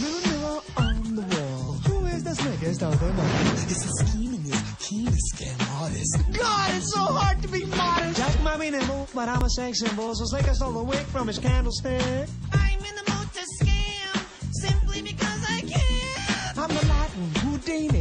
Mirror, mirror on the wall, who is the slickest of them all? It's a schemingest, keenest, scam artist. God, it's so hard to be modest. Jack might be nimble, but I'm a sex symbol, so slicker stole the wick from his candlestick. I'm in the mood to scam, simply because I can. I'm the Latin Houdini.